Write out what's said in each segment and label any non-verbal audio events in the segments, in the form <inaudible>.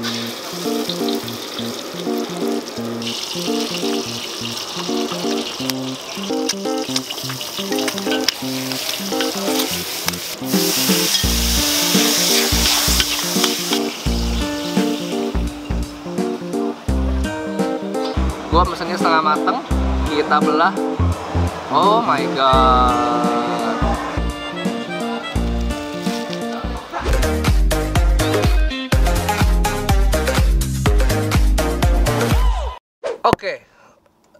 Gua mesennya setengah mateng, kita belah. Oh my god. Oke,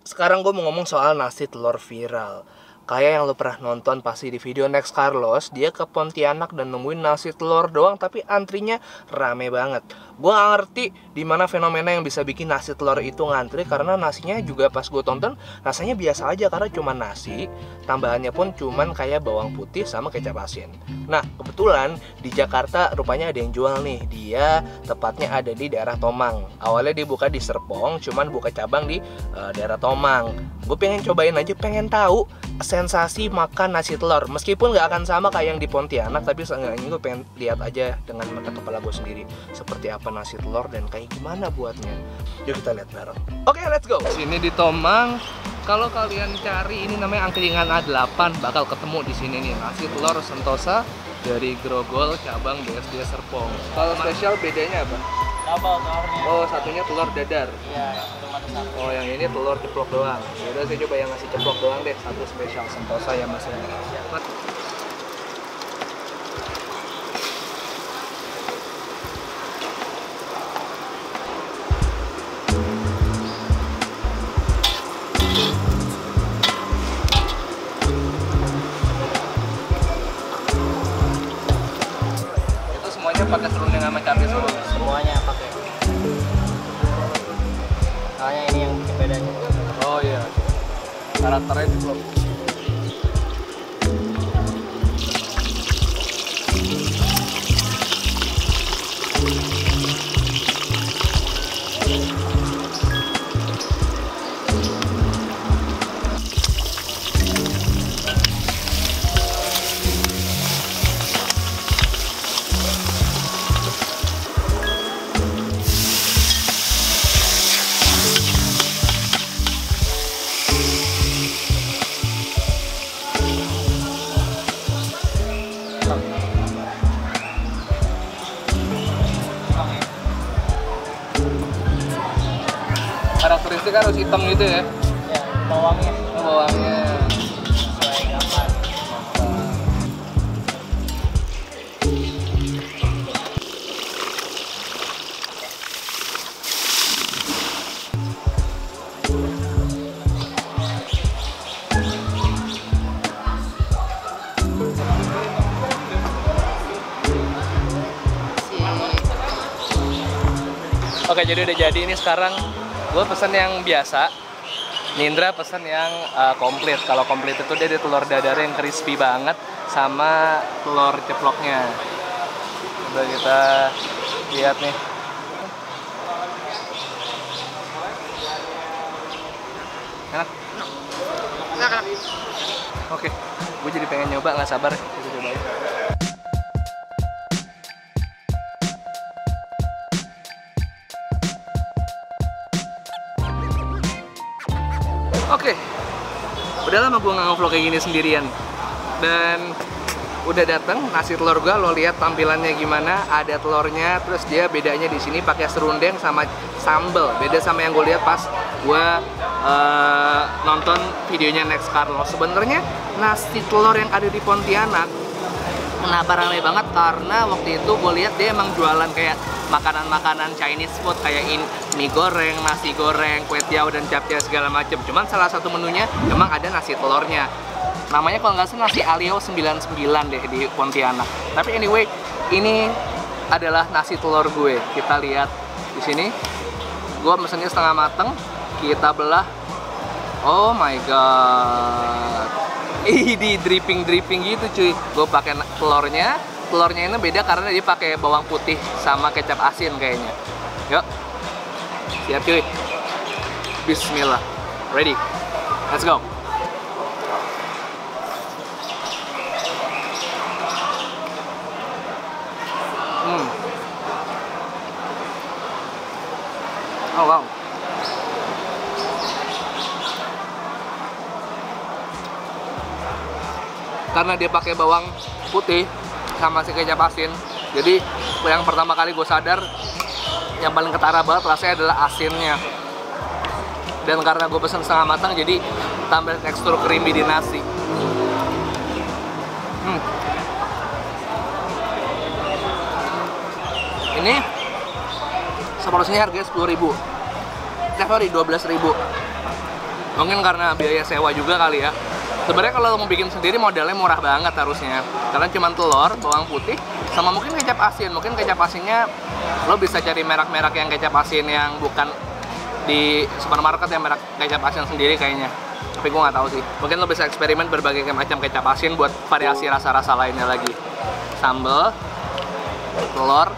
sekarang gue mau ngomong soal nasi telur viral. Kayak yang lo pernah nonton pasti di video Next Carlos, dia ke Pontianak dan nemuin nasi telur doang, tapi antrinya rame banget. Gue gak ngerti di mana fenomena yang bisa bikin nasi telur itu ngantri karena nasinya juga pas gue tonton rasanya biasa aja karena cuma nasi, tambahannya pun cuman kayak bawang putih sama kecap asin. Nah kebetulan di Jakarta rupanya ada yang jual nih, dia tepatnya ada di daerah Tomang. Awalnya dia buka di Serpong, cuman buka cabang di uh, daerah Tomang. Gue pengen cobain aja, pengen tahu sensasi makan nasi telur. Meskipun nggak akan sama kayak yang di Pontianak tapi seenggaknya gue pengen lihat aja dengan mata kepala gue sendiri seperti apa nasi telur dan kayak gimana buatnya. Yuk kita lihat bareng. Oke okay, let's go. Sini di Tomang. Kalau kalian cari ini namanya angkringan A8 bakal ketemu di sini nih. Nasi telur sentosa dari Grogol cabang BSD Serpong. Kalau spesial bedanya apa? Double telurnya. Oh satunya telur dadar. Iya, Oh yang ini telur ceplok doang. Yaudah saya coba yang nasi ceplok doang deh. Satu spesial sentosa ya mas. Itu Karakternya ceplok. Karakteristik harus hitam gitu ya. Ya, bawangnya Oh, bawangnya. sesuai gambar. Oke, jadi udah jadi ini sekarang gue pesen yang biasa. Nindra pesen yang uh, komplit. Kalau komplit itu dia ada telur dadar yang crispy banget sama telur ceploknya. Coba kita lihat nih. Enak. Oke, gue jadi pengen nyoba nggak sabar. Kita cobain. Oke, udah lama gue nggak ngevlog kayak gini sendirian. Dan udah dateng nasi telur gue lo lihat tampilannya gimana ada telurnya terus dia bedanya di sini pakai serundeng sama sambel. Beda sama yang gue lihat pas gue eh, nonton videonya Next Carlos sebenarnya nasi telur yang ada di Pontianak kenapa rame banget karena waktu itu gue lihat dia emang jualan kayak makanan-makanan Chinese food kayak in, mie goreng, nasi goreng, kue tiaw dan capcay segala macam. Cuman salah satu menunya emang ada nasi telurnya. Namanya kalau nggak salah nasi Alio 99 deh di Pontianak. Tapi anyway, ini adalah nasi telur gue. Kita lihat di sini. Gue mesennya setengah mateng, kita belah. Oh my god. Di dripping dripping gitu cuy. Gue pakai telurnya. Telurnya ini beda karena dia pakai bawang putih sama kecap asin kayaknya. Yuk. Siap cuy. Bismillah. Ready. Let's go. Hmm. Oh wow. Karena dia pakai bawang putih sama si kecap asin, jadi yang pertama kali gue sadar yang paling ketara banget rasanya adalah asinnya. Dan karena gue pesen setengah matang, jadi tambah tekstur creamy di nasi. Hmm. Ini seporsinya harganya 10.000 ribu eh sorry 12.000 ribu mungkin karena biaya sewa juga kali ya sebenarnya kalau mau bikin sendiri modalnya murah banget harusnya. Karena cuma telur bawang putih sama mungkin kecap asin. Mungkin kecap asinnya lo bisa cari merek-merek yang kecap asin yang bukan di supermarket yang merek kecap asin sendiri kayaknya. Tapi gue nggak tahu sih. Mungkin lo bisa eksperimen berbagai macam kecap asin buat variasi rasa-rasa lainnya lagi. Sambal telur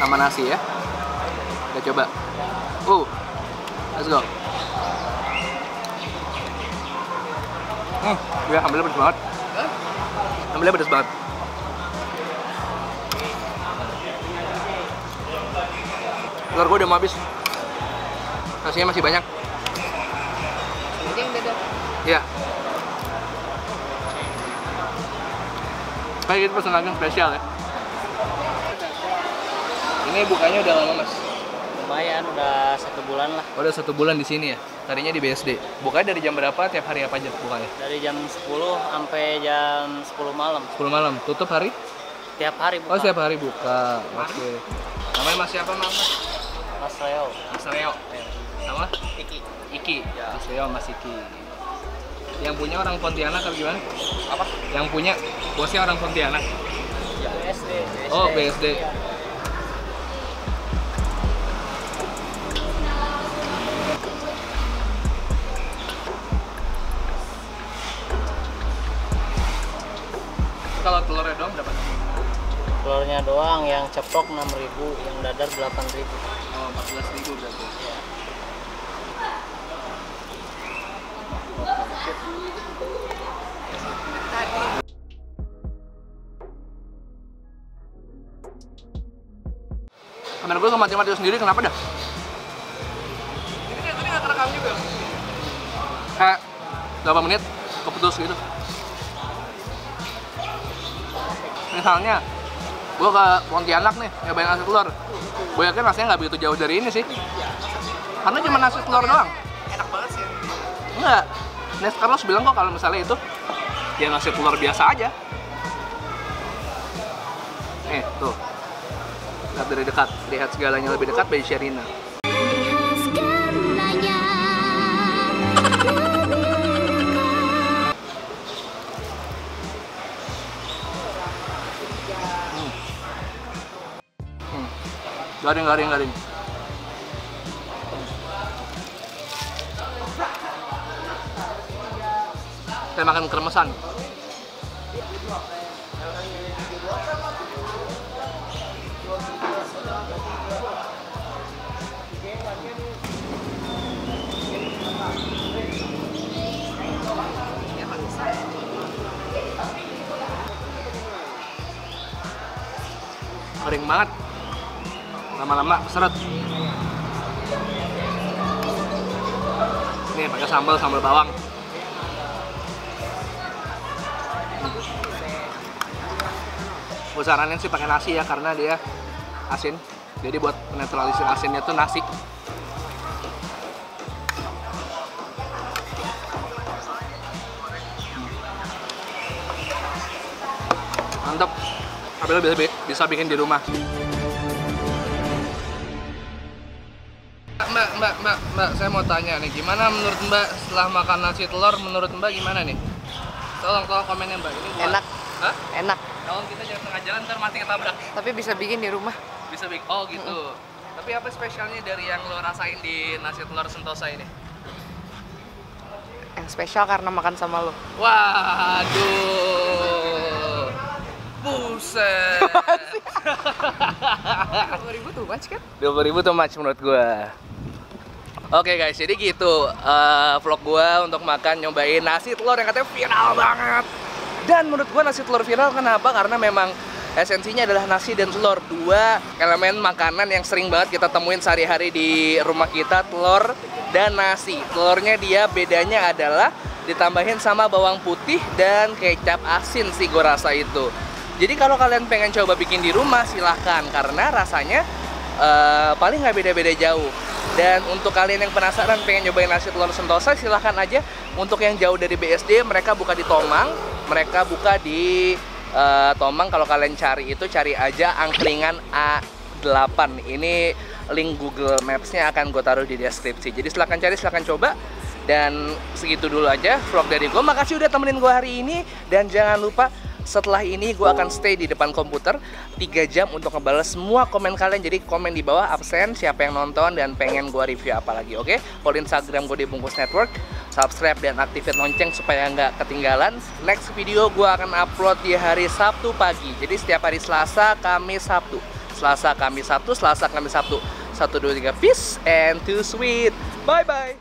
sama nasi ya. Kita coba. Uh let's go hmm ya sambalnya pedes banget. Sambalnya pedes banget. Telur gue udah mau habis. Nasinya masih banyak. Ini yang dada. ya kayak gitu pesan lagi spesial ya. Ini bukanya udah lama mas. Lumayan, udah satu bulan lah. Oh, udah satu bulan di sini ya tadinya di BSD bukanya dari jam berapa tiap hari apa aja bukanya? Dari jam 10 sampai jam 10 malam. 10 malam. Tutup hari? Tiap hari buka. oh setiap hari buka. Oke. Namanya mas siapa mas? Mas Leo. mas Leo. Sama Iki. Iki. Mas Leo mas Iki. Yang punya orang Pontianak atau gimana? Apa? yang punya bosnya orang Pontianak? Ya. BSD. oh BSD kalau telurnya doang berapa? Telurnya doang yang ceplok 6.000, yang dadar 8.000. Oh, 14 ribu berarti. Kamera gue nggak mati-mati sendiri, kenapa dah? Ini kayak tadi nggak kerekam juga. Kayak berapa menit keputus gitu. Misalnya, gue ke Pontianak nih, nyobain nasi telur. Gue yakin rasanya nggak begitu jauh dari ini sih. Karena cuma nasi telur doang. Enak banget sih. Enggak. Nes Carlos bilang kok kalau misalnya itu ya nasi telur biasa aja. Eh, tuh. Lihat dari dekat, lihat segalanya lebih dekat by Sherina. Garing, garing, garing. Saya makan kremesan. Kering banget. Lama-lama seret. Nih pakai sambal sambal bawang. Gue saranin sih pakai nasi ya karena dia asin. Jadi buat netralisir asinnya tuh nasi. Mantap. Lo bisa, bisa bikin di rumah. Mbak, mbak, saya mau tanya nih, gimana menurut mbak setelah makan nasi telur, menurut mbak gimana nih? Tolong, tolong komennya mbak. Ini buat... Enak. Hah? enak Tolong kita jangan tengah jalan, ntar mati ketabrak. tapi bisa bikin di rumah Bisa bikin, oh gitu. Tapi apa spesialnya dari yang lo rasain di nasi telur sentosa ini? yang spesial karena makan sama lo Waduh. Buset. <laughs> dua ribu tuh much kan 20 ribu tuh much menurut gua. Oke guys, jadi gitu eh, vlog gua untuk makan nyobain nasi telur yang katanya viral banget. Dan menurut gua nasi telur viral kenapa? Karena memang Esensinya adalah nasi dan telur, dua elemen makanan yang sering banget kita temuin sehari-hari di rumah kita, telur dan nasi. Telurnya dia bedanya adalah ditambahin sama bawang putih dan kecap asin sih gue rasa itu. Jadi kalau kalian pengen coba bikin di rumah silahkan karena rasanya uh, paling nggak beda-beda jauh. Dan untuk kalian yang penasaran pengen nyobain nasi telur sentosa silahkan aja. Untuk yang jauh dari BSD mereka buka di Tomang, mereka buka di uh, Tomang kalau kalian cari itu cari aja angkringan A8. Ini link Google Maps-nya akan gue taruh di deskripsi. Jadi silahkan cari, silahkan coba. Dan segitu dulu aja vlog dari gue. Makasih udah temenin gue hari ini. Dan jangan lupa setelah ini gue akan stay di depan komputer 3 jam untuk ngebales semua komen kalian. Jadi komen di bawah absen siapa yang nonton dan pengen gue review apa lagi oke? Okay? follow instagram gue di bungkus network subscribe dan aktifin lonceng supaya nggak ketinggalan. Next video gue akan upload di hari Sabtu pagi. Jadi setiap hari Selasa Kamis Sabtu. Selasa Kamis Sabtu Selasa Kamis Sabtu. 1 2 3 peace and too sweet. Bye bye